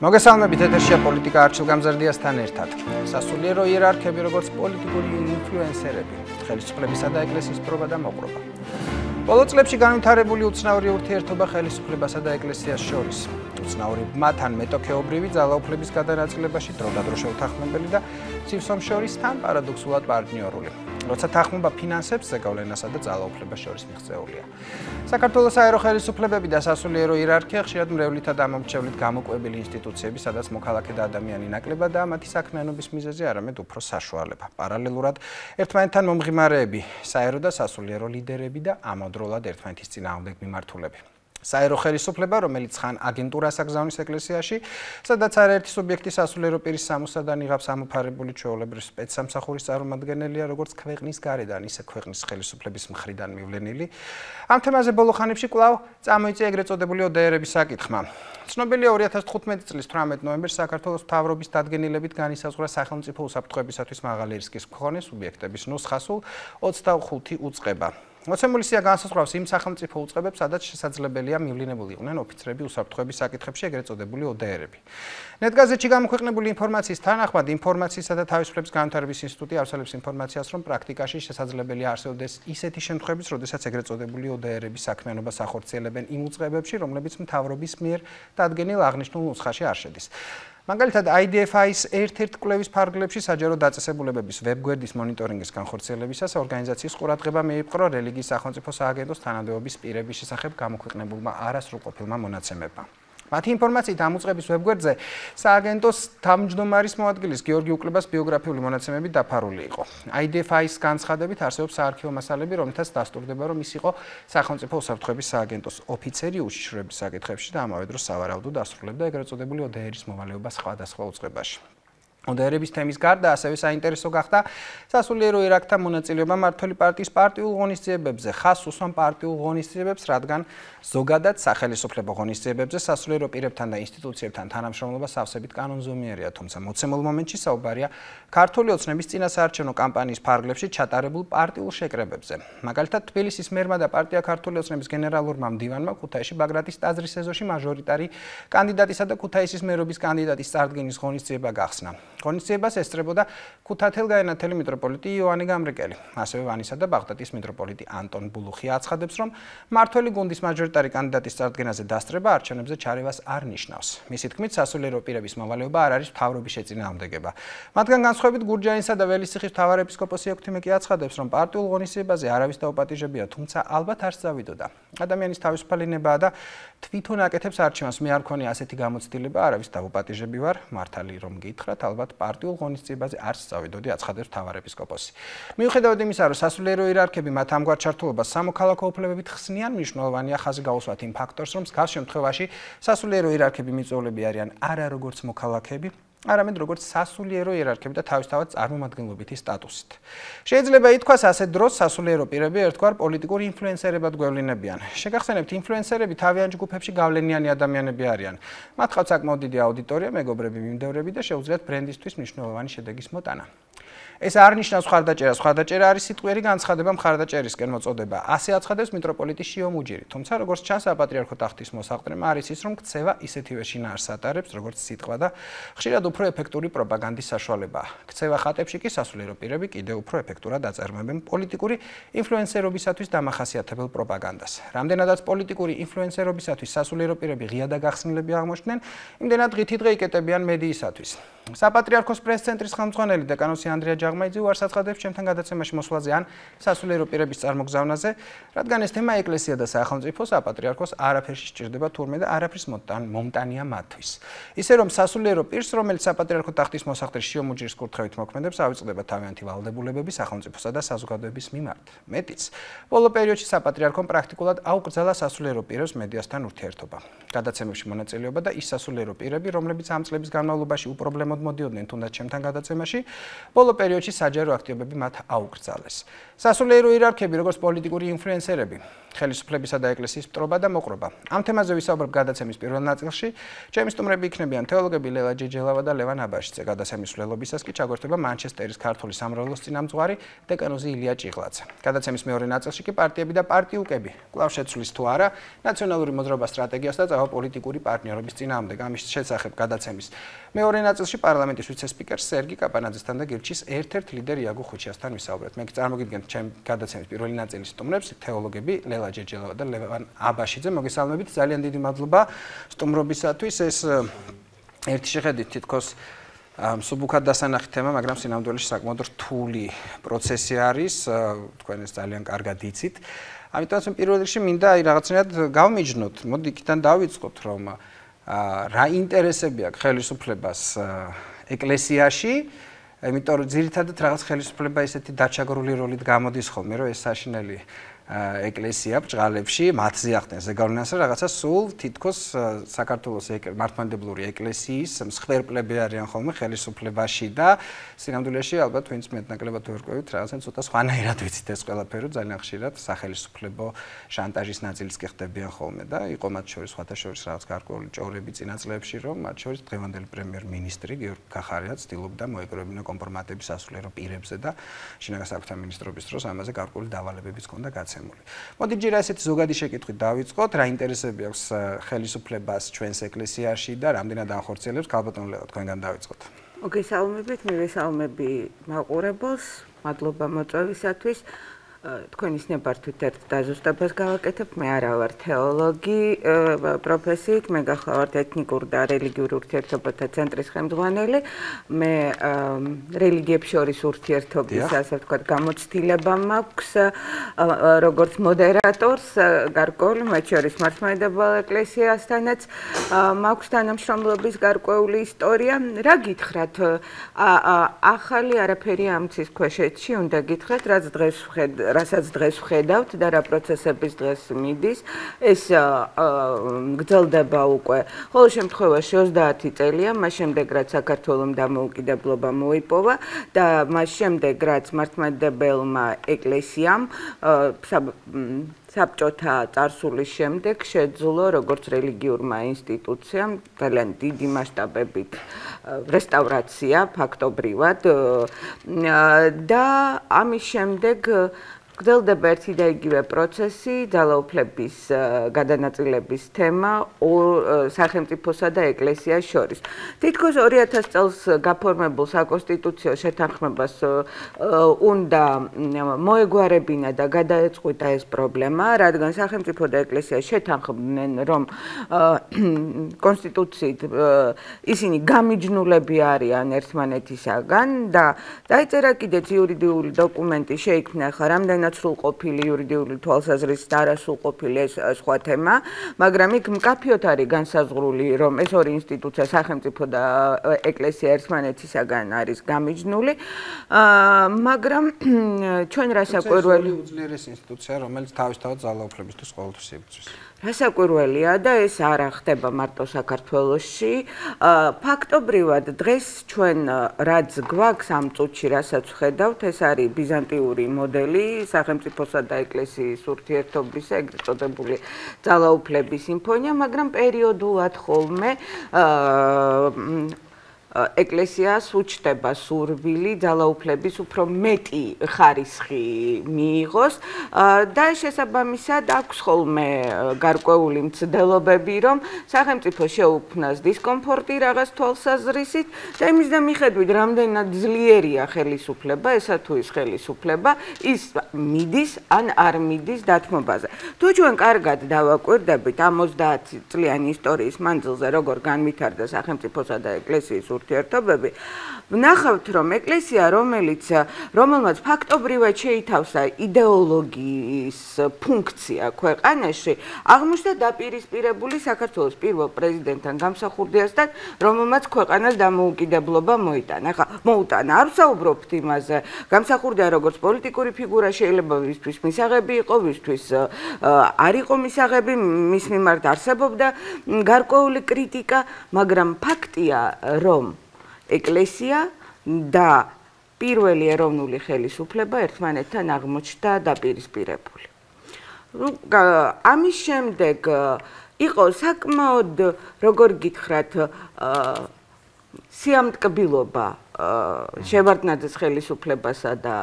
მოგესალმებით ეთერშია პოლიტიკა არჩილგამზრდიასთან ერთად. სასულიერო იერარქები როგორც პოლიტიკური ინფლუენსერები, ხელისუფლებისა და ეკლესიის პრობა და მოყრობა. ბოლო წლებში განვითარებული უცნაური ურთიერთობა ხელისუფლებასა და ეკლესიას შორის. უცნაური მათთან მეტოქეობრივი ძალაუფლების გადანაწილებაში დროდადრო შეუთანხმებელი და ცივსომშორის თან პარადოქსულად პარტნიორული. როცა თანხმობა ფინანსებს ზეგავლენასა და ძალაუფლებას შორის მიღწეულია. საქართველოს აერო ხელისუფლებები და სასულიერო იერარქია ხშირად მრევლით და დამომრჩევლით გამოკვებილი ინსტიტუციები, სადაც მოქალაქე და ადამიანი ნაკლება და მათი საქმიანობის მიზეზი არამედ უფრო საშუალება. პარალელურად ერთმანეთთან მომღიმარეები, საერო და სასულიერო ლიდერები და ამავდროულად ერთმანეთის წინააღმდეგ მიმართულები. საერო ხელისუფლება, რომელიც ხან აგენტურას აგზავნის ეკლესიაში, სადაც არაერთი სუბიექტი სასულიერო პირის სამოსადან იღებს ამოფარებული ჩვეულებრივ სპეცსამსახურის წარმომადგენელია, როგორც ქვეყნის გარედან, ისე ქვეყნის ხელისუფლების მხრიდან მივლენილი. ამ თემაზე ბოლო ხანებში კვლავ წამოიწია ეგრეთ წოდებული ODR-ების საკითხმა. ცნობილია 2015 წლის 18 ნოემბერს საქართველოს მთავრობის დადგენილებით განისაზღვრა სახელმწიფო უსაფრთხოებისათვის მაღალი რისკის მქონე სუბიექტების ნუსხასულ 25 უწყება. მოცემული სია განსაზღვრავს იმ სახელმწიფო უწყებებს, სადაც შესაძლებელია მივლინებული იყვნენ ოფიცრები უსაფრთხოების საკითხებში, ეგრეთ წოდებული ODR-ები. ნეტგაზეთში გამოქვეყნებული ინფორმაციის თანახმად, ინფორმაციისა და თავისუფლების განვითარების ინსტიტუტი ავსალებს ინფორმაციას, რომ პრაქტიკაში შესაძლებელია არსებობდეს ისეთი შემთხვევები, როდესაც ეგრეთ წოდებული ODR-ების საქმიანობას ახორციელებენ იმ უწყებებში, რომლებიც მთავრობის მიერ დადგენილ აღნიშნულ ნუსხაში არ შედის. მაგალითად IDFI-ის ერთ-ერთ კვლევის ფარგლებში საჯარო დაწესებულებების ვებგვერდის მონიტორინგის განხორციელებისას ორგანიზაციის ყურადღება მიიპყრო რელიგიის სახელმწიფო სააგენტოს თანამდებობის პირების შესახებ გამოქვეყნებულმა არასრულყოფილმა მონაცემებმა. მათი ინფორმაციით ამ უწყების ვებგვერდზე სააგენტოს თავმჯდომარის მოადგილის გიორგი უკლებას ბიოგრაფიული მონაცემები დაფარული იყო. IDFI-ის განცხადებით არსებობს საარქივო მასალები, რომლითაც დასტურდება, რომ ის იყო სახელმწიფო უსაფრთხოების სააგენტოს ოფიცერი უშიშროების საკითხებში და ამავე დროს სავარაუდოდ დასრულებდა ეგრეთ წოდებული ODR-ის მოვალეობას სხვადასხვა უწყებაში. მოდერების თემის გარდა ასევე საინტერესო გახდა სასულიერო ერაკთა მონაწილეობა მართლი პარტიის პარტიულ ღონისძიებებზე. ხას უსვამ პარტიულ ღონისძიებებს, რადგან ზოგადად სახელმწიფო ღონისძიებებზე სასულიერო პირებთან და ინსტიტუციებთან თანამშრომლობა სავსებით კანონზომიერია, თუმცა მოცემულ მომენტში საუბარია ქართული ოცნების წინასაარჩევნო კამპანიის ფარგლებში ჩატარებულ პარტიულ შეკრებებზე. მაგალითად, თბილისის მერმა და პარტია ქართული ოცნების გენერალურმა მდივანმა ქუთაისში ბაგრატის ტაძრის ეზოში მაჟორიტარი კანდიდატისა და ქუთაისის მერობის კანდიდატის წარდგენის ღონისძიება გახსნა. ღონისძიებას ესწრებოდა ქუთათელგაენათელი მიტროპოლიტი იოანე გამრიკელი. ასევე ვანისა და ბაღდადის მიტროპოლიტი ანტონ ბულუხი აცხადებს, რომ მართველი გუნდის მაჟორიტარი კანდიდატის წარდგენაზე დასწრება არჩევნებზე ჩარევას არ ნიშნავს. მისი თქმით, სასულიერო პირების მოვალეობა არ არის მთავრობის შეწინააღმდეგება. მათგან განსხვავებით გურჯაანისა და ველისიხის მთავარეპისკოპოსი ოქტიმეკი აცხადებს, რომ პარტიულ ღონისძიებაზე არავის დაუპატიჟებია, თუმცა ალბათ არ სწავიდოდა. ადამიანის თავისუფალებაა და თვითონ აკეთებს არჩევანს. მე არ ქონია ასეთი გამოცდილება, არავის დაუპატიჟები ვარ, მართალი რომ გითხრათ, ალბათ პარტიულ ღონისძიებაზე არ სწავიდოდი აცხადებს თავარეპისკოპოსი. მიუხედავად იმისა, რომ სასულიერო იერარქები მათ ამგვარ ჩართულობას სამოქალაქო უფლებებით ხსნიან, მნიშვნელოვანია ხაზი გაუსვათ იმ ფაქტორს, რომ მსგავს შემთხვევაში სასულიერო იერარქები მიწოვლები არიან არა როგორც მოქალაქეები, არამედ როგორც სასულიერო იერარქები და თავისთავად წარმომადგენლობითი სტატუსით. შეიძლება ითქვას ასე დროს სასულიერო პირები ერთგვარ პოლიტიკურ ინფლუენსერებად გვევლინებიან. შეგახსენებთ, ინფლუენსერები თავიანთ ჯგუფებში გავლენიანი ადამიანები არიან. მათ ყავთ საკმაოდ დიდი აუდიტორია, მეგობრები, მიმდევრები და შეუძლიათ ბრენდისთვის მნიშვნელოვანი შედეგის მოტანა. ეს არ ნიშნავს ხარდაჭერას, ხარდაჭერა არის სიტყვიერი განცხადება ხარდაჭერისკენ მოწოდება. ასე აცხადებს მიტროპოლიტი შიო მუჯირი. თუმცა როგორც ჩანს, აპატრიარქო ტახტის მოსახდრემა არის ის, რომ ქცევა ისეთივე შინაარს ატარებს, როგორც სიტყვა და ხშირად უფრო ეფექტური პროპაგანდის საშუალებაა. ქცევა ხატებში კი სასულიერო პირები კიდევ უფრო ეფექტურად აწარმოებენ პოლიტიკური ინფლუენსერობისათვის დამახასიათებელ პროპაგანდას. რამდენადაც პოლიტიკური ინფლუენსერობისათვის სასულიერო პირები ღია და გახსნილები აღმოჩნდნენ, იმდენად დღითი დღე იკეტებიან მედიისათვის. საპატრიარქოს პრეს-ცენტრის ხელმძღვანელი დეკანოსი ანდრია ჯაღმაიძე უარს აცხადებს ჩემთან გადაცემაში მოსვლაზე ან სასულიერო პირების წარმოგზავნაზე, რადგან ეს თემა ეკლესია და სახელმწიფო საპატრიარქოს არაფერში სჭირდება თურმე და მომტან მომტანია მათთვის. ისე რომ სასულიერო პირს, რომელიც საპატრიარქო ტახტის მოსახდერ შიომუჯრის კურთხევით მოქმედებს, ავიწყდება თავიანთი ვალდებულებები სახელმწიფოსა და საზოგადოების მიმართ. მეტიც, ბოლო პერიოდში საპატრიარქომ პრაქტიკულად აუკრძალა სასულიერო პირებს მედიასთან ურთიერთობა. გადაცემებში მონაწილეობა და ის სასულიერო პირები, რომლებიც ამ წლების განმავლობაში უპრობლემოდ მოდიოდნენ თუნდაც ჩემთან გადაცემაში, ბოლო პერიოდში საჯარო აქტივობები მათ აუკრძალეს. სასულიერო იერარქები, როგორც პოლიტიკური ინფლუენსერები, ხელისუფლებისა და ეკლესიის მტრობა და მოყრობა. ამ თემაზე ვისაუბრებ გადაცემის პირველ ნაწილში. ჩემი სტუმრები იქნებიან თეოლოგები ლელა ჯეჯელავა და ლევან აბაშიძე. გადაცემის მვლელობისას კი ჩაგვერთვება მანჩესტერის ქართული სამრევლოს წინამძღვარი დეკანოზი ილია ჭიღლაძე. გადაცემის მეორე ნაწილში კი პარტიები და პარტიუკები კვლავ შეცვლის თუ არა ნაციონალური მოძრაობა სტრატეგიას და წავა პოლიტიკური პარტნიორობის წინააღმდეგ. ამის შესახებ გადაცემის მეორე ნაწილში პარლამენტის ვიცე-სპიკერ სერგი კაპანაძესთან და გირჩის ერთ-ერთ ლიდერ იაგო ხუჩიასთან ვისაუბრეთ. მე კი წარმოგიდგენთ ჩემ გადაცემის პირველი ნაწილის სტუმრებს თეოლოგები ლელა ჯეჯელავა და ლევან აბაშიძე მოგესალმებით ძალიან დიდი მადლობა სტუმრობისათვის ეს ერთი შეხედვით თითქოს სუბუქად დასანახი თემა მაგრამ სინამდვილეში საკმაოდ რთული პროცესი არის. თქვენ ეს ძალიან კარგად იცით. ამიტომაც პირველ რიგში მინდა აი რაღაცნაირად გავმიჯნოთ. მოდი იქიდან დავიწყოთ რომ რა ინტერესები აქვს ხელისუფლებას ეკლესიაში. იმიტომ რომ ძირითადად რაღაც ხელისუფლება ესეთი დაჩაგრული როლით გამოდის ხოლმე რომ ეს საშინელი ეკლესია ბჭყალებში მათზე ახდენ ზეგავლენას რაღაცა სულ თითქოს საქართველოს მართლმადიდებლური ეკლესიის მსხვერპლები არიან ხოლმე ხელისუფლებაში და სინამდვილეში ალბათ ვინც მეტნაკლებად ვერკვევით რაღაცა ცოტა სხვანაირად ვიცით ეს ყველაფერი. ძალიან ხშირად სახელმწიფო შანტაჟის ნაწილიც კი ხდებიან ხოლმე და იყო მათ შორის სხვათა შორის რაღაც გარკვეული ჭორები წინაწლებში რომ მათ შორის დღევანდელი პრემიერ-მინისტრი გიორგი კახარია ცდილობდა მოეკრებინა კომპრომატების სასულიერო პირებზე და შინაგან საქმეთა მინისტრობის დროს ამაზე გარკვეული დავალებებიც ჰქონდა გაცემული მოცემული. მოდი ჯერ ასეთი ზოგადი შეკითხვით დავიწყოთ, რა ინტერესები აქვს ხელისუფლებას ჩვენს ეკლესიაში და რამდენად ახორციელებს ქალბატონლეო თქვენგან დავიწყოთ. მოგესალმებით, მე ვესალმები მაყურებელს, მადლობა მოწვევისათვის. თქვენის ნებართვით ერთ დაზუსტებას გავაკეთებ. მე არა ვარ თეოლოგი პროფესიით, მე გახლავართ ეთნიკურ და რელიგიურ ურთიერთობათა ცენტრის ხელმძღვანელი. მე რელიგიებს შორის ურთიერთობის, ასე ვთქვათ, გამოცდილება მაქვს როგორც მოდერატორს, გარკვეული მათ შორის მართლმადიდებელ ეკლესიასთანაც მაქვს თანამშრომლობის გარკვეული ისტორია. რა გითხრათ? ახალი არაფერი ამცის ქვეშეთში უნდა გითხრათ, რაც დღეს ვხედავ რასაც დღეს ვხედავთ და რა პროცესების დღეს მიდის, ეს გრძელდება უკვე. ხოლო შემთხვევაში 30 წელია, მას შემდეგ რაც საქართველოს დამოუკიდებლობა მოიპოვა და მას შემდეგ რაც მართლმადიდებელმა ეკლესიამ საბჭოთა წარსულის შემდეგ შეძლო როგორც რელიგიურმა ინსტიტუციამ ძალიან დიდი მასშტაბებით რესტავრაცია ფაქტობრივად და ამის შემდეგ გრძელდება ერთი და იგივე პროცესი, ძალაუფლების გადანაწილების თემა სახელმწიფოსა და ეკლესიას შორის. თითქოს 2000 წელს გაფორმებულ საკონსტიტუციო შეთანხმებას უნდა მოეგვარებინა და გადაეწყვიტა ეს პრობლემა, რადგან სახელმწიფო და ეკლესია შეთანხმდნენ, რომ კონსტიტუციით ისინი გამიჯნულები არიან ერთმანეთისაგან და დაიწერა კიდეც იურიდიული დოკუმენტი შეიქმნა ხა რამდენად სრულყოფილი იურიდიული თვალსაზრისით არა სრულყოფილი ეს სხვა თემა, მაგრამ იქ მკაფიოდ არის განსაზღვრული, რომ ეს ორი ინსტიტუცია სახელმწიფო და ეკლესია ერთმანეთისაგან არის გამიჯნული. აა მაგრამ ჩვენ რასაკვირველი უძლიერეს ინსტიტუცია, რომელიც თავისთავად ძალაუფლებისთვის ყოველთვის იბრძვის. რასაკვირველია და ეს არ ხდება მარტო საქართველოსში. ფაქტობრივად დღეს ჩვენ რაც გვაქვს ამ წუთში, რასაც ხედავთ, ეს არის ბიზანტიური მოდელი სახელმწიფოსა და ეკლესიის ურთიერთობის ეგრეთ წოდებული ძალაუფლების სიმფონია, მაგრამ პერიოდულად ხოლმე აა ეკლესიას უჩდება სურვილი ძალაუფლების უფრო მეტი ხარისხი მიიღოს. და შესაბამისად აქვს ხოლმე გარკვეული მცდელობები რომ სახელმწიფო შეუფნას დისკომფორტი რაღაც თვალსაზრისით და იმის და მიხედვით რამდენად ძლიერია ხელისუფლება ესა თუ ის ხელისუფლება ის მიდის ან არ მიდის დათმობაზე. თუ ჩვენ კარგად დავაკვირდებით ამ 30 წლიანი ისტორიის მანძილზე როგორ განვითარდა სახელმწიფოსა და ეკლესიის ურთიერთობები ვნახავთ რომ ეკლესია რომელიც რომელმაც ფაქტობრივად შეითავსა იდეოლოგიის ფუნქცია ქვეყანაში აღმოჩნდა დაპირისპირებული საქართველოს პირველ პრეზიდენტთან გამსახურდიასთან რომელმაც ქვეყანას დამოუკიდებლობა მოიტანა. ხა მოუტანა. არ ვსაუბრობთ იმაზე. გამსახურდია როგორც პოლიტიკური ფიგურა შეიძლება ვისთვის მისაღები იყო ვისთვის არ იყო მისაღები მის მიმართ არსებობდა გარკვეული კრიტიკა მაგრამ ფაქტია რომ ეკლესია და პირველი ეროვნული ხელისუფლება ერთმანეთთან აღმოჩნდა დაპირისპირებული. ამის შემდეგ იყო საკმაოდ როგორ გითხრათ სიამტკბილობა შევარდნაძის ხელისუფლებასა და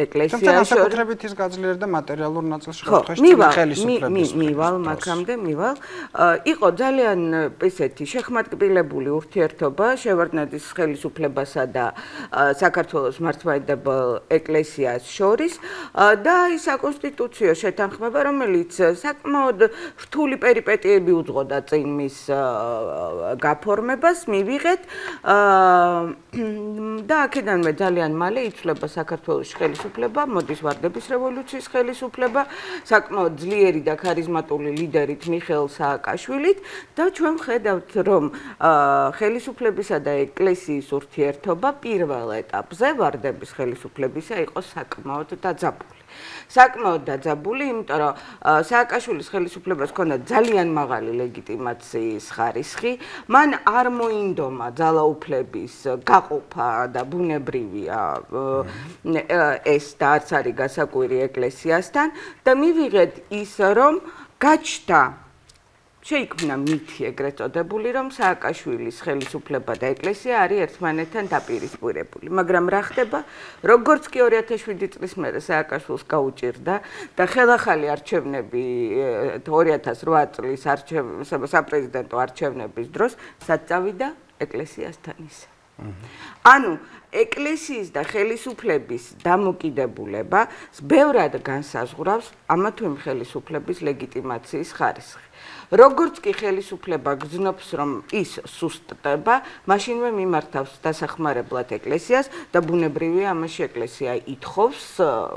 ეკლესიაში თუმცა საკუთრებით ის გაძლიერდა მატერიალურ ნაწილში ხელისუფლების მივალ მაგამდე მივალ. იყო ძალიან ესეთი შეხმატკბილებული ურთიერთობა შევარდნაძის ხელისუფლებასა და საქართველოს მართლმადიდებელ ეკლესიას შორის. და ის საკონსტიტუციო შეთანხმება რომელიც საკმაოდ რთული პერიპეტიები უძღოდა წინ მის გაფორმებას მივიღეთ და აქედანვე ძალიან მალე იცვლება საქართველოს ხელისუფლება, მოდის ვარდების რევოლუციის ხელისუფლება, საკმაოდ ძლიერი და ქარიზმატული ლიდერით მიხეილ სააკაშვილით და ჩვენ ხედავთ, რომ ხელისუფლებისა და ეკლესიის ურთიერთობა პირველ ეტაპზე ვარდების ხელისუფლებისა იყო საკმაოდ დაძაბული. საკმაოდ დაძაბული, იმიტომ რომ სააკაშვილის ხელისუფლებას ჰქონდა ძალიან მაღალი ლეგიტიმაციის ხარისხი, მან არ მოინდომა ძალაუფლების გაყოფა და ბუნებრივია ეს და არც არის გასაკვირი ეკლესიასთან. და მივიღეთ ის რომ გაჩნდა შეიქმნა მითი ეგრეთ წოდებული, რომ სააკაშვილის ხელისუფლება და ეკლესია არის ერთმანეთთან დაპირისპირებული. მაგრამ რა ხდება? როგორც კი 2007 წლის მერე სააკაშვილს გაუჭირდა და ხელახალი არჩევნები 2008 წლის არჩევნების საპრეზიდენტო არჩევნების დროს საწავიდა ეკლესიასთან ისე. ანუ ეკლესიის და ხელისუფლების დამოკიდებულება ბევრად განსაზღვრავს ამა თუ იმ ხელისუფლების ლეგიტიმაციის ხარისხი. როგორც კი ხელისუფლება გძნობს რომ ის სუსტდება, მაშინვე მიმართავს დასახმარებლად ეკლესიას და ბუნებრივია ამაში ეკლესია ითხოვს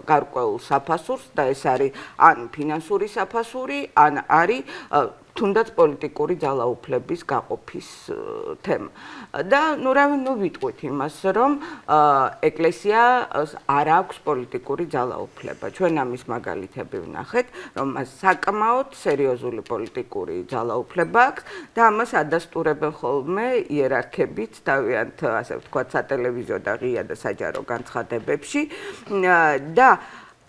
გარკვეულ საფასურს და ეს არის ან ფინანსური საფასური, ან არის თუნდაც პოლიტიკური ძალაუფლების გაყოფის თემა. და ნუ რა ნუ ვიტყვით იმას, რომ ეკლესია არ აქვს პოლიტიკური ძალაუფლება. ჩვენ ამის მაგალითები ვნახეთ, რომ მას საკმაოდ სერიოზული პოლიტიკური ძალაუფლება აქვს და ამას ადასტურებენ ხოლმე იერარქებით, თავიანთ ასე ვთქვათ, სატელევიზიო და ღია და საჯარო განცხადებებში და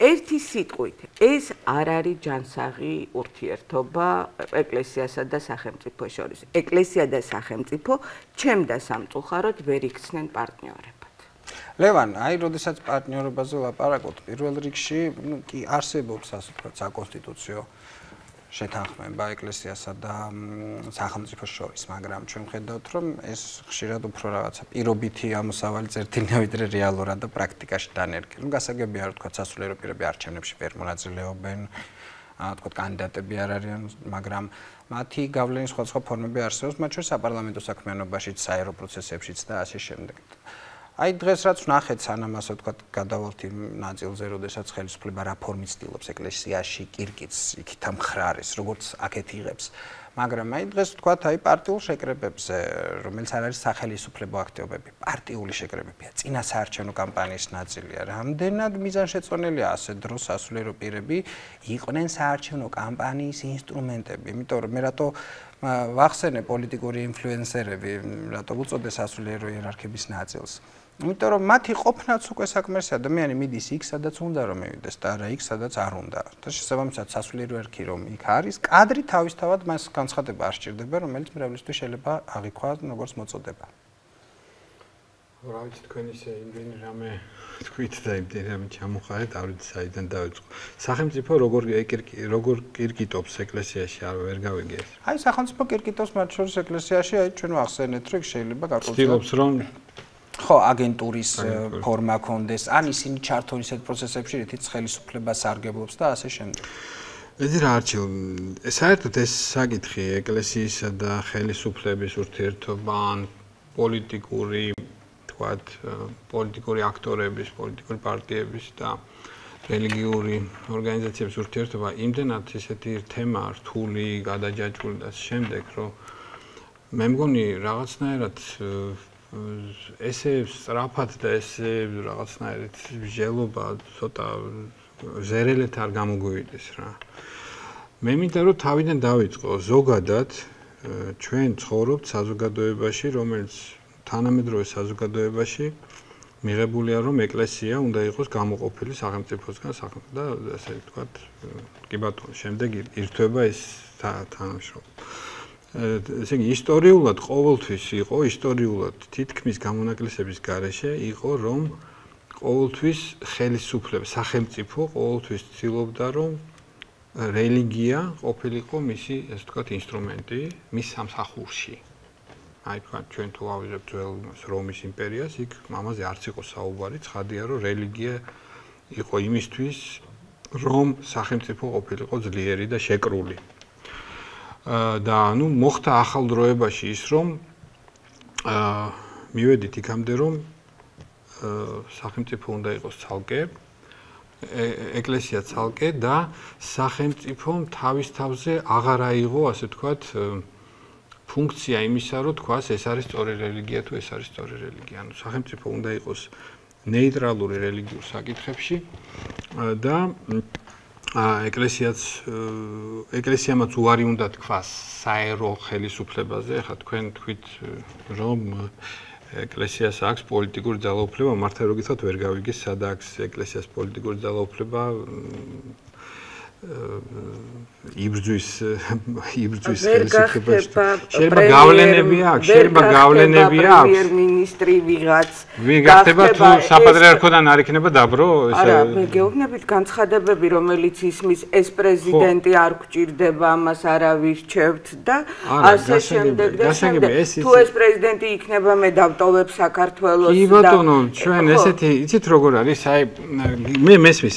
ერთი სიტყვით, ეს არ არის ჯანსაღი ურთიერთობა ეკლესიასა და სახელმწიფოს შორის. ეკლესია და სახელმწიფო ჩემ და სამწუხაროდ ვერ იქცნენ პარტნიორებად. ლევან, აი, როდესაც პარტნიორობაზე ლაპარაკობთ, პირველ რიგში, ну, კი არსებობს ასე ვთქვათ, საკონსტიტუციო შეთანხმება ეკლესიასა და სახელმწიფოს შორის, მაგრამ ჩვენ ხედავთ, რომ ეს ხშირად უფრო რაღაცა პირობითი ამოსავალი წერტილია ვიდრე რეალურად და პრაქტიკაში დანერგი. ну, გასაგებია, რომ თქვა სასულიერო პირები არჩევნებში ვერ მონაწილეობენ, თქვა კანდიდატები არ არიან, მაგრამ მათი გავლენის სხვადასხვა ფორმები არსებობს, მათ შორის საპარლამენტო საქმიანობაშიც, საერო პროცესებშიც და ასე შემდეგ. აი დღეს რაც ვნახეთ სანამ ასე ვთქვათ გადავალთ იმ ნაწილზე, როდესაც ხელისუფლება რაფორმის ცდილობს ეკლესიაში, კირკიც იქით ამხრარის, როგორც აქეთ იღებს. მაგრამ აი დღეს ვთქვათ აი პარტიულ შეკრებებზე, რომელიც არ არის სახელისუფლებო აქტივობები, პარტიული შეკრებებია, წინა საარჩევნო კამპანიის ნაწილია. რამდენად მიზანშეწონილია ასე დროს სასულიერო პირები იყვნენ საარჩევნო კამპანიის ინსტრუმენტები, იმიტომ რომ მე რატო ვახსენე პოლიტიკური ინფლუენსერები, რატო უწოდე სასულიერო იერარქების ნაწილს. იმიტომ რომ მათი ყოფნაც უკვე საქმეს ადამიანი მიდის იქ სადაც უნდა რომ მივიდეს და არა იქ სადაც არ უნდა. და შესაბამისად სასულიერო ერქი რომ იქ არის კადრი თავისთავად მას განცხადება არ სჭირდება რომელიც მრავლისთვის შეიძლება აღიქვა როგორც მოწოდება. რა ვიცი თქვენ ისე იმდენი რამე თქვით და იმდენი რამე ჩამოხარეთ არ ვიცი საიდან დავიწყო. სახელმწიფო როგორ როგორ კირკიტობს ეკლესიაში არ ვერ გავიგე აი სახელმწიფო კირკიტობს მათ შორის ეკლესიაში აი ჩვენ ვახსენეთ რომ შეიძლება გარკვეულ ცდილობს რომ ხო აგენტურის ფორმა კონდეს ან ისინი ჩართონ ისეთ პროცესებში რითიც ხელისუფლებას არგებლობს და ასე შემდეგ. ედი რა არჩილ საერთოდ ეს საკითხი ეკლესიისა და ხელისუფლების ურთიერთობა ან პოლიტიკური თქვათ პოლიტიკური აქტორების პოლიტიკური პარტიების და რელიგიური ორგანიზაციების ურთიერთობა იმდენად ესეთი თემა რთული გადაჯაჭვული და შემდეგ რომ მე მგონი რაღაცნაირად ესე სწრაფად და ესე რაღაცნაირად ჟელობა ცოტა ზერელეთ არ გამოგვივიდეს რა. მე მინდა რომ თავიდან დავიწყო ზოგადად ჩვენ ცხოვრობთ საზოგადოებაში, რომელიც თანამედროვე საზოგადოებაში მიღებულია რომ ეკლესია უნდა იყოს გამოყოფილი სახელმწიფოსგან და ასე ვთქვათ კი ბატონო შემდეგ ირთვება ეს თანამშრომლობა ესე იგი ისტორიულად ყოველთვის იყო ისტორიულად თითქმის გამონაკლისების garaშე იყო რომ ყოველთვის ხელისუფლება სახელმწიფო ყოველთვის ცდილობდა რომ რელიგია ყოფილიყო მისი ასე ვთქვათ ინსტრუმენტი მის სამსახურში აი თქვა ჩვენ თუ ავიღებთ ძველ რომის იმპერიას, იქ ამაზე არც იყო საუბარი, ცხადია რომ რელიგია იყო იმისთვის, რომ სახელმწიფო ყოფილიყო ძლიერი და შეკრული. და ანუ მოხდა ახალ დროებაში ის, რომ აა მივედით იქამდე, რომ აა სახელმწიფო უნდა იყოს ცალკე, ეკლესია ცალკე და სახელმწიფომ თავის თავზე აღარ აიღო, ასე ვთქვათ, ფუნქცია იმისა, რომ თქვას ეს არის სწორი რელიგია თუ ეს არის სწორი რელიგია. ანუ სახელმწიფო უნდა იყოს ნეიტრალური რელიგიურ საკითხებში და ეკლესიაც ეკლესიამაც უარი უნდა თქვას საერო ხელისუფლებაზე. ახლა თქვენ თქვით რომ ეკლესიას აქვს პოლიტიკური ძალაუფლება, მართლა რო გითხრათ ვერ გავიგე სადა აქვს ეკლესიას პოლიტიკური ძალაუფლება. იბრძვის იბრძვის ხელისუფლებაში შეიძლება გავლენები აქვს შეიძლება გავლენები აქვს პრემიერ-მინისტრი ვიღაც. ვიღახდება თუ საპატრიარქოდან არ იქნება დაბრო ეს არა მე გეუბნებით განცხადებები რომელიც ისმის ეს პრეზიდენტი არ გვჭირდება ამას არავის ჩევთ და ასე შემდეგ და თუ ეს პრეზიდენტი იქნება მე დავტოვებ საქართველოს და კი ბატონო ჩვენ ესეთი იცით როგორ არის? აი მე მესმის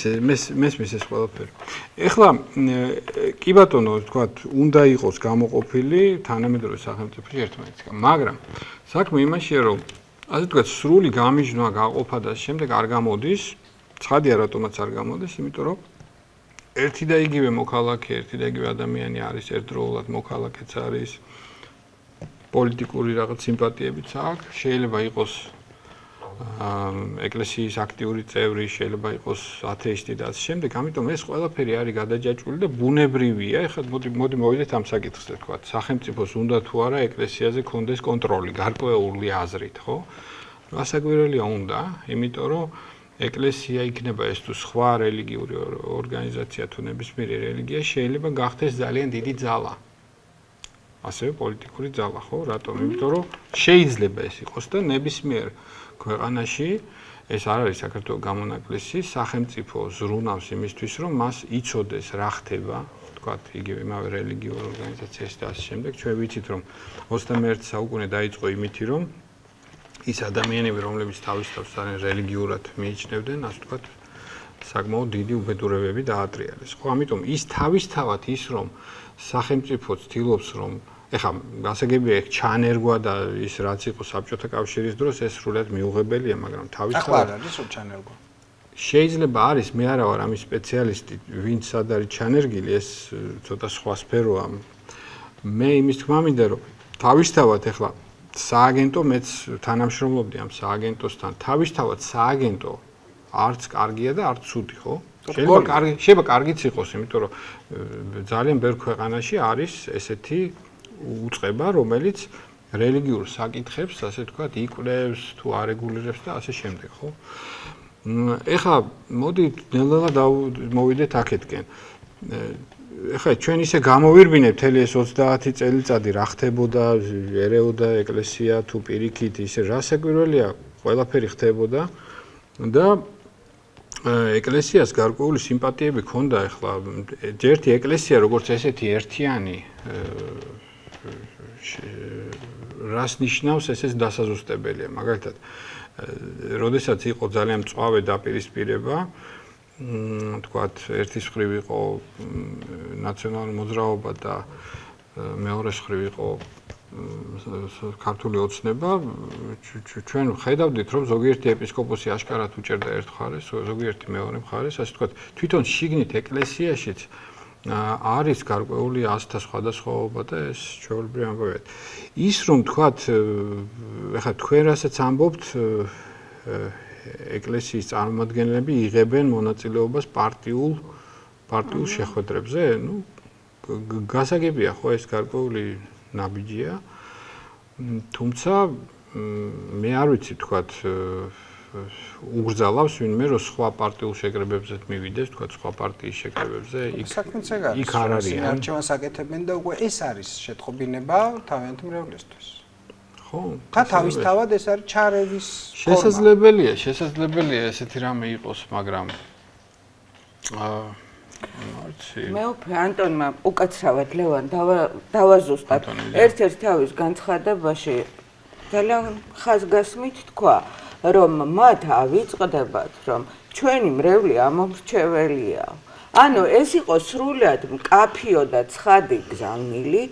მესმის ეს ყველაფერი ეხლა კი ბატონო, თქვათ, უნდა იყოს გამოყოფილი თანამედროვე სახელმწიფოში ერთმანეთისგან, მაგრამ საქმე იმაშია, რომ ასე თქვათ, სრული გამიჯნა გაყოფა და შემდეგ არ გამოდის, ცხადია რატომაც არ გამოდის, იმიტომ რომ ერთი და იგივე მოქალაქე, ერთი და იგივე ადამიანი არის ერთდროულად მოქალაქეც არის პოლიტიკური რაღაც სიმპათიებიც აქვს, შეიძლება იყოს ეკლესიის აქტიური წევრი შეიძლება იყოს ათეისტი და ასე შემდეგ. ამიტომ ეს ყველაფერი არის გადაჯაჭვული და ბუნებრივია. ეხლა მოდი მოდი მოვიდეთ ამ საკითხზე თქვა. სახელმწიფოს უნდა თუ არა ეკლესიაზე კონდეს კონტროლი, გარკვეული აზრით, ხო? ასაგვირელია უნდა, იმიტომ რომ ეკლესია იქნება ეს თუ სხვა რელიგიური ორგანიზაცია თუ ნებისმიერი რელიგია შეიძლება გახდეს ძალიან დიდი ძალა. ასევე პოლიტიკური ძალა, ხო? რატომ? იმიტომ რომ შეიძლება ეს იყოს და ნებისმიერ ქვეყანაში ეს არ არის საქართველოს გამონაკლისი სახელმწიფო ზრუნავს იმისთვის რომ მას იწოდეს რა ხდება თქვათ იგივე იმავე რელიგიურ ორგანიზაციას და ასე შემდეგ. ჩვენ ვიცით რომ 21 საუკუნე დაიწყო იმითი რომ ის ადამიანები რომლებიც თავის თავს ძალიან რელიგიურად მიიჩნევდნენ ასე თქვათ საკმაოდ დიდი უბედურებები დაატრიალეს. ხო ამიტომ ის თავისთავად ის რომ სახელმწიფო ცდილობს რომ ეხლა გასაგებია ეგ ჩანერგვა და ის რაც იყო საბჭოთა კავშირის დროს ეს სრულად მიუღებელია, მაგრამ თავისთავად ახლა არ არის რომ ჩანერგვა. შეიძლება არის, მე არა ვარ ამის სპეციალისტი, ვინც სად არის ჩანერგილი, ეს ცოტა სხვა სფეროა. მე იმის თქმა მინდა რომ თავისთავად ეხლა სააგენტო მეც თანამშრომლობდი ამ სააგენტოსთან. თავისთავად სააგენტო არც კარგია და არც ცუდი, ხო? შეიძლება კარგი, შეიძლება კარგიც იყოს, იმიტომ რომ ძალიან ბევრ ქვეყანაში არის ესეთი უצება, რომელიც რელიგიურ საკითხებს, ასე ვთქვათ, იკვლევს თუ არეგულირებს და ასე შემდეგ, ხო? ეხლა მოდი ნელ-ნელა მოვიდეთ აქეთკენ. ეხლა ჩვენ ისე გამოვირბინებთ თელი ეს 30 წელიწადი რა ხდებოდა, ერეოდა ეკლესია თუ პირიქით, ისე რასაკვირველია, ყველაფერი ხდებოდა და ეკლესიას გარკვეული სიმპათიები ქონდა ეხლა ერთი ეკლესია როგორც ესეთი ერთიანი რას ნიშნავს ესეც დასაზუსტებელია. მაგალითად როდესაც იყო ძალიან მწვავე დაპირისპირება თქვათ ერთის ხრივ იყო ნაციონალური მოძრაობა და მეორე ხრივ იყო ქართული ოცნება ჩვენ ხედავდით რომ ზოგიერთი ეპისკოპოსი აშკარად უჭერდა ერთ მხარეს ზოგიერთი მეორე მხარეს ასე თქვათ თვითონ შიგნით ეკლესიაშიც არის გარკვეული ასთა სხვადასხვაობა და ეს ჩვეულებრივი ამბავია. ის რომ თქვათ, ეხლა თქვენ რასაც ამბობთ, ეკლესიის წარმომადგენლები იღებენ მონაწილეობას პარტიულ პარტიულ შეხვედრებზე, ну, გასაგებია ხო ეს გარკვეული ნაბიჯია. თუმცა მე არ ვიცი თქვათ უგრძალავს ვინმე რომ სხვა პარტიულ შეკრებებზეც მივიდეს, თქვა სხვა პარტიის შეკრებებზე, იქ საქმეც ეგ არის. იქ არ არის. არჩევანს აკეთებენ და უკვე ეს არის შეტყობინება თავიანთ მრევლისთვის. ხო? და თავისთავად ეს არის ჩარევის ფორმა. შესაძლებელია, შესაძლებელია ესეთი რამე იყოს, მაგრამ აა მე უფე ანტონმა უკაცრავად ლევან დავაზუსტად ერთ-ერთ თავის განცხადებაში ძალიან ხაზგასმით თქვა რომ მათ ავიწყდებათ რომ ჩვენი მრევლი ამომრჩეველია ანუ ეს იყო სრულად მკაფიო და ცხადი გზავნილი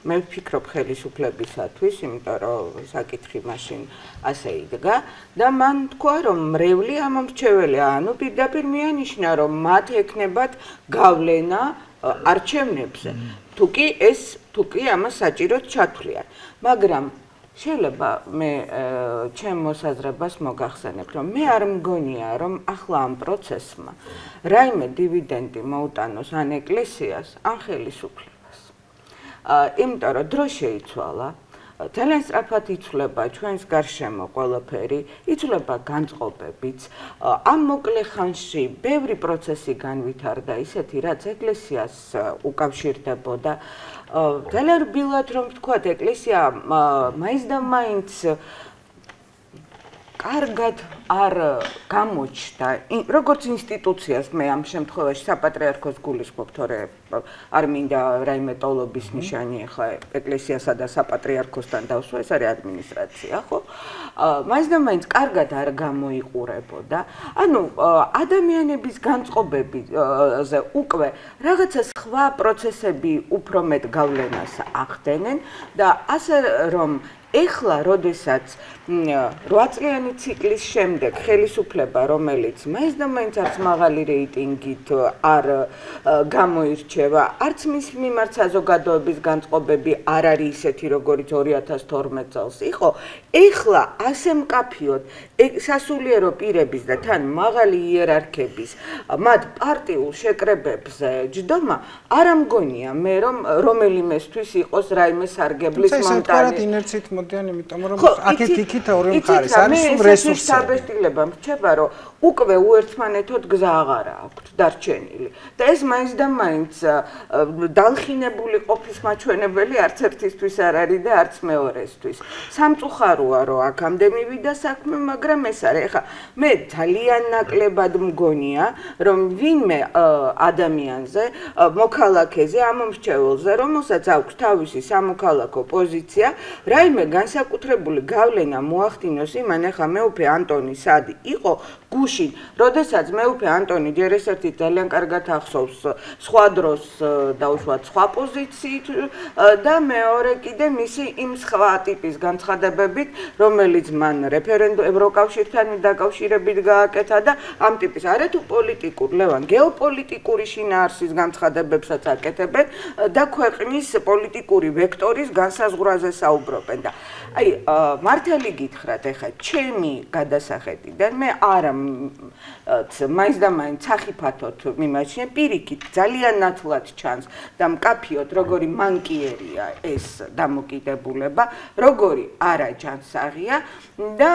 მე ვფიქრობ ხელისუფლებისათვის, იმიტომ რომ საკითხი მაშინ ასე იდგა და მან თქვა რომ მრევლი ამომრჩეველია, ანუ პირდაპირ მიანიშნა რომ მათ ეკნებათ გავლენა არჩევნებზე. თუკი ეს თუკი ამას საჭიროდ ჩათვლიან. მაგრამ შეიძლება მე ჩემ მოსაზრებას მოგახსენებ, რომ მე არ მგონია, რომ ახლა ამ პროცესმა რაიმე დივიდენდი მოუტანოს ან ეკლესიას, ან ხელისუფლებას. იმიტომ რომ დრო შეიცვალა ძალიან სწრაფად იცვლება ჩვენს გარშემო ყველაფერი, იცვლება განწყობებიც. ამ მოკლე ხანში ბევრი პროცესი განვითარდა, ისეთი რაც ეკლესიას უკავშირდებოდა. ძალიან რბილად რომ ვთქვათ, ეკლესია მაინც და მაინც კარგად არ გამოჩნდა. როგორც ინსტიტუციას მე ამ შემთხვევაში საპატრიარქოს გულისხმობ თორე არ მინდა რაიმე ტოლობის ნიშანი ახლა ეკლესიასა და საპატრიარქოსთან დავსვა ეს არის ადმინისტრაცია ხო? მაინც და მაინც კარგად არ გამოიყურებოდა. ანუ ადამიანების განწყობებზე უკვე რაღაცა სხვა პროცესები უფრო მეტ გავლენას ახდენენ და ასე რომ ეხლა, როდესაც 8 წლიანი ციკლის შემდეგ ხელისუფლება, რომელიც მაინც და მაინც არც მაღალი რეიტინგით არ გამოირჩევა, არც მის მიმართ საზოგადოების განწყობები არ არის ისეთი, როგორიც 2012 წელს იყო, ეხლა ასე მკაფიოდ სასულიერო პირების და თან მაღალი იერარქების მათ პარტიულ შეკრებებზე ჯდომა არ ამგონია მე რომ რომელიმესთვის იყოს რაიმე სარგებლის მომტანი. ეს ერთგვარად ინერცით მოდიან, იმიტომ რომ აქეთ იქით ორი მხარის არის რესურსები. საბესტილება მრჩება, რომ უკვე უერთმანეთოდ გზა აღარ აქვს დარჩენილი. და ეს მაინც და მაინც დალხინებული ყოფის მაჩვენებელი არც ერთისთვის არ არის და არც მეორესთვის. სამწუხაროა, რომ აქამდე მივიდა საქმე, მაგრამ ეს არის. ეხა მე ძალიან ნაკლებად მგონია, რომ ვინმე ადამიანზე, მოქალაქეზე, ამომრჩეველზე, რომელსაც აქვს თავისი სამოქალაქო პოზიცია, რაიმე განსაკუთრებული გავლენა მოახდინოს იმან, ეხა მე უფე ანტონი სადი იყო გუშინ, როდესაც მე უფე ანტონი ჯერ ესერთი ძალიან კარგად ახსოვს სხვა დროს დაუშვათ სხვა პოზიციით და მეორე კიდე მისი იმ სხვა ტიპის განცხადებებით, რომელიც მან რეფერენდუმ ევროკავშირთან დაკავშირებით გააკეთა და ამ ტიპის არათუ პოლიტიკურ, ლევან, გეოპოლიტიკური შინაარსის განცხადებებსაც აკეთებენ და ქვეყნის პოლიტიკური ვექტორის განსაზღვრაზე საუბრობენ და აი მართალი გითხრათ ეხა ჩემი გადასახედიდან მე არა მაინც და მაინც ახიფათოთ მიმაჩნია. პირიქით ძალიან ნათლად ჩანს და მკაფიოდ როგორი მანკიერია ეს დამოკიდებულება როგორი არა ჯანსაღია და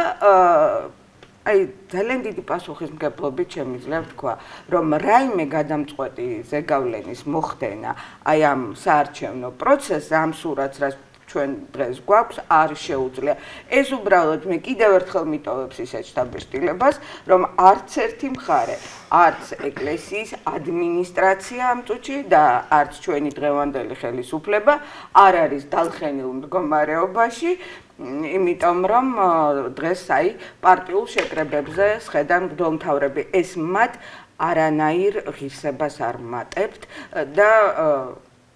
აი ძალიან დიდი პასუხისმგებლობით შემიძლია ვთქვა რომ რაიმე გადამწყვეტი ზეგავლენის მოხდენა აი ამ საარჩევნო პროცესს ამ სურათს რაც ჩვენ დღეს გვაქვს არ შეუძლია. ეს უბრალოდ მე კიდევ ერთხელ მიტოვებს ისეთ დაბეშტილებას, რომ არც ერთი მხარე, არც ეკლესიის ადმინისტრაცია ამ წუთში და არც ჩვენი დღევანდელი ხელისუფლება არ არის დალხენილ მდგომარეობაში. იმიტომ რომ დღეს აი პარტიულ შეკრებებზე შედან გდომთავრები ეს მათ არანაირ ღირსებას არ მატებთ და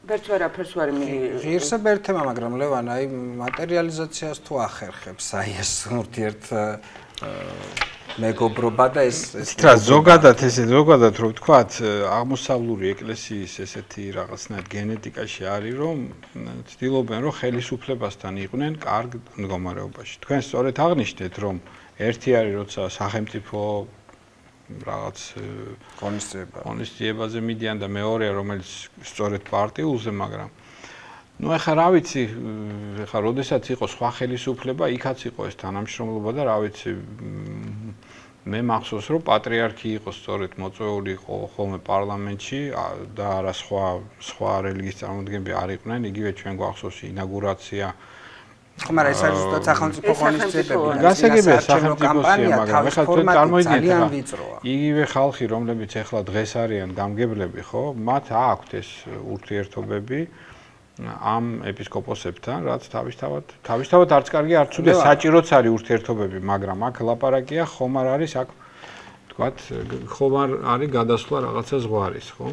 ვერც ვერაფერს ვერ მი ღირსებ ერთემა, მაგრამ ლევან აი მატერიალიზაციას თუ ახერხებს? აი ეს ურთიერთ მეგობრობა და ეს ეს რა ზოგადად ესე ზოგადად რო ვთქვათ აღმოსავლური ეკლესიის ესეთი რაღაცნაირ გენეტიკაში არის რომ ცდილობენ რომ ხელისუფლებასთან იყვნენ კარგ მდგომარეობაში. თქვენ სწორედ აღნიშნეთ რომ ერთი არის როცა სახელმწიფო რაღაც კონსტრუქცია კონსტრუქციაზე მიდიან და მეორეა რომელიც სწორედ პარტიულზე მაგრამ ну ეხლა რა ვიცი ეხლა როდესაც იყო სხვა ხელისუფლება იქაც იყო ეს თანამშრომლობა და რა ვიცი მე მახსოვს რომ პატრიარქი იყო სწორედ მოწვეული იყო ხოლმე პარლამენტში და არა სხვა სხვა რელიგიის წარმოადგენები არ იყვნენ იგივე ჩვენ გვახსოვს ინაგურაცია არა ეს არის ზუსტად სახელმწიფო ღონისძიებები გასაგებია სახელმწიფოსია მაგრამ ეხლა თქვენ წარმოიდგინეთ იგივე ხალხი რომლებიც ეხლა დღეს არიან გამგებლები ხო მათ აქვთ ეს ურთიერთობები ამ ეპისკოპოსებთან, რაც თავისთავად თავისთავად არც კარგი არც უდე საჭიროც არის ურთიერთობები, მაგრამ აქ ლაპარაკია ხომ არ არის აქ თქვათ ხომ არ არის გადასვლა რაღაცა ზღვარის, ხო?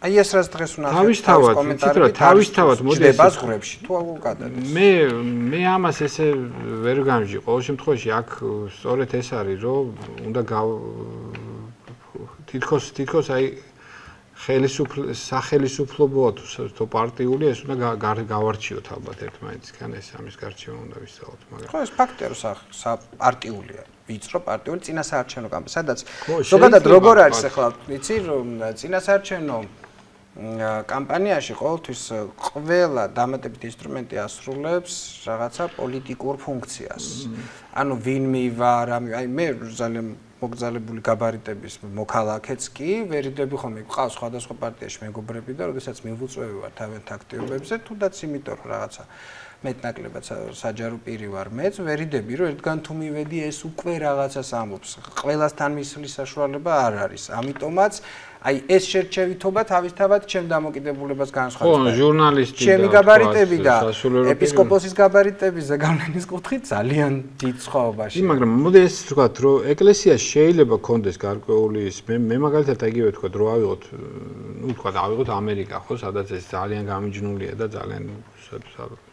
აი ეს რაც დღეს უნდა თავისთავად იცით რა თავისთავად მოდი ბაზღრებში თუ აგუკადებს მე მე ამას ესე ვერ გამჟი ყოველ შემთხვევაში აქ სწორედ ეს არის რომ უნდა თითქოს თითქოს აი ხელისუფლ სახელისუფლებოა თუ თუ პარტიული ეს უნდა გავარჩიოთ ალბათ ერთმანეთისგან ეს ამის გარჩევა უნდა ვისაუბროთ მაგრამ ხო ეს ფაქტია რომ პარტიულია. ვიწრო პარტიული წინასაარჩევნო კამპანია. სადაც ზოგადად როგორ არის ახლა ვიცი რომ წინასაარჩევნო კამპანიაში ყოველთვის ყველა დამატებითი ინსტრუმენტი ასრულებს რაღაცა პოლიტიკურ ფუნქციას. ანუ ვინმე ვარ, აი მე ძალიან მოგზალებული გაბარიტების მოქალაქეც კი ვერიდები ხომ იყავს სხვადასხვა პარტიაში მეგობრები და როდესაც მივუწვევი ვარ თავენთ აქტივობებზე თუნდაც იმიტომ რომ რაღაცა მეტნაკლებად საჯარო პირი ვარ მეც ვერიდები რომ ერთგან თუ მივედი ეს უკვე რაღაცას ამობს ყველასთან მისვლის საშუალება არ არის ამიტომაც აი ეს შერჩევითობა თავისთავად ჩემ დამოკიდებულებას განსხვავდება. ხო, ჟურნალისტი და ჩემი გაბარიტები და ეპისკოპოსის გაბარიტები ზეგავლენის კუთხით ძალიან დიდ სხვაობაშია. მაგრამ მოდი ეს ვთქვათ, რომ ეკლესია შეიძლება კონდეს გარკვეული ის მე მე მაგალითად იგივე ვთქვათ, რომ ავიღოთ, ну ვთქვათ, ავიღოთ ამერიკა, ხო, სადაც ეს ძალიან გამიჯნულია და ძალიან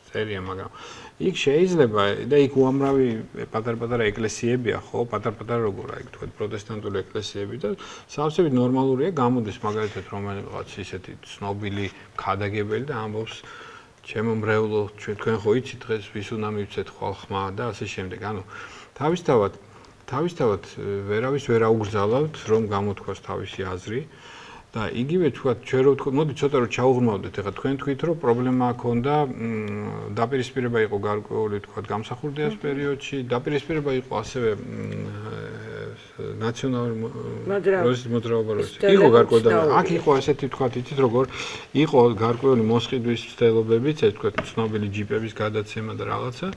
სერია, მაგრამ იქ შეიძლება და იქ უამრავი პატარ-პატარა ეკლესიებია, ხო, პატარ-პატარა როგორ აი თქვა პროტესტანტული ეკლესიები და სავსებით ნორმალურია გამოდის მაგალითად რომელიღაც ისეთი ცნობილი ხადაგებელი და ამბობს ჩემო მრევლო თქვენ ხო იცით დღეს ვის უნდა მივცეთ ხალხმა და ასე შემდეგ. ანუ თავისთავად თავისთავად ვერავის ვერ აუგზავნავთ რომ გამოთქვას თავისი აზრი. და იგივე თქვა ჩვენ რო თქვა მოდი ცოტა რო ჩაუღრმავდეთ ეხლა თქვენ თქვით რომ პრობლემა ჰქონდა დაპირისპირება იყო გარკვეული თქვა გამსახურდიას პერიოდში. დაპირისპირება იყო ასევე ნაციონალური რუსეთის მოძრაობა. რუსი იყო გარკვეული აქ იყო ესეთი თქვა იცით როგორ იყო გარკვეული მოსყიდვის ცდელობებიც ეს თქვა ცნობილი ჯიპების გადაცემა და რაღაცა.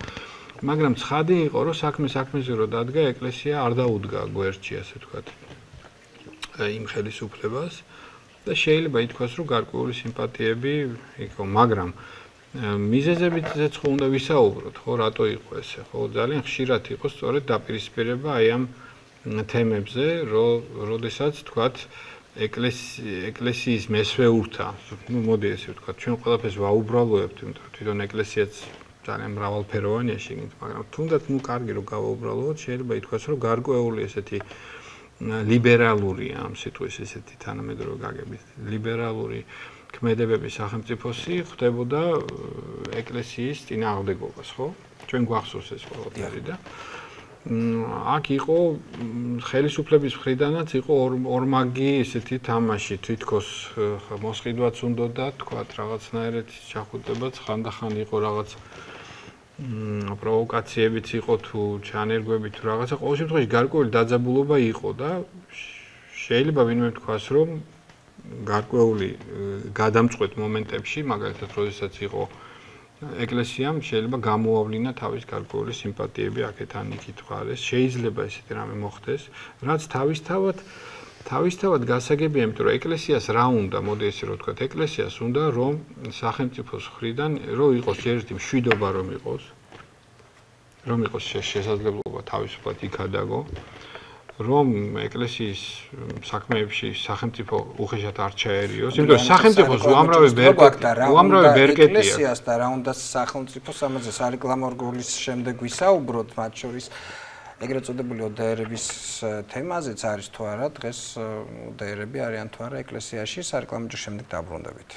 მაგრამ ცხადი იყო რომ საქმე საქმეზე რო დადგა ეკლესია არ დაუდგა გვერდში ასე თქვა იმ ხელისუფლებას და შეიძლება ითქვას, რომ გარკვეული სიმპათიები იყო, მაგრამ მიზეზებითაც ხო უნდა ვისაუბროთ, ხო, რატო იყო ესე, ხო, ძალიან ხშირად იყო სწორედ დაპირისპირება აი ამ თემებზე, რომ როდესაც თქვათ ეკლესიის მესვეურთა, ну, მოდი ესე ვთქვათ, ჩვენ ყველაფერს ვაუბრალოებთ, იმიტომ რომ თვითონ ეკლესიაც ძალიან მრავალფეროვანია შეგინთ, მაგრამ თუნდაც ну, კარგი რომ გავაუბრალოთ, შეიძლება ითქვას, რომ გარკვეული ესეთი ლიბერალური ამ სიტყვის ესეთი თანამედროვე გაგებით. ლიბერალური ქმედებების სახელმწიფოსი ხდებოდა ეკლესიის წინააღმდეგობას ხო? ჩვენ გვახსოვს ეს ყველაფერი და აქ იყო ხელისუფლების მხრიდანაც იყო ორმაგი ესეთი თამაში თითქოს მოსყიდვაც უნდა და თქვა რაღაცნაირად ჩახუტებაც ხანდახან იყო რაღაც პროვოკაციებიც იყო თუ ჩანერგვები თუ რაღაცა ყოველ შემთხვევაში გარკვეული დაძაბულობა იყო და შეიძლება ვინმე თქვას რომ გარკვეული გადამწყვეტ მომენტებში მაგალითად როდესაც იყო ეკლესიამ შეიძლება გამოავლინა თავის გარკვეული სიმპათიები აქეთან იქით ხარეს შეიძლება ესეთი რამე მოხდეს რაც თავისთავად თავისთავად გასაგებია, იმიტომ რომ ეკლესიას რა უნდა, მოდი ესე რომ ვთქვა, ეკლესიას უნდა რომ სახელმწიფოს ხრიდან რომ იყოს ერთი მშვიდობა რომ იყოს, რომ იყოს შესაძლებლობა თავისუფლად იქადაგო, რომ ეკლესიის საქმეებში სახელმწიფო უხეშად არ ჩაერიოს, იმიტომ რომ სახელმწიფოს უამრავი ბერკეტი, უამრავი ბერკეტია. ეკლესიას და რა უნდა სახელმწიფოს ამაზე სარეკლამო რგოლის შემდეგ ვისაუბროთ მათ შორის ეგრეთ წოდებული ოდაერების თემაზეც არის თუ არა დღეს ოდაერები არიან თუ არა ეკლესიაში სარეკლამო შემდეგ დაბრუნდებით.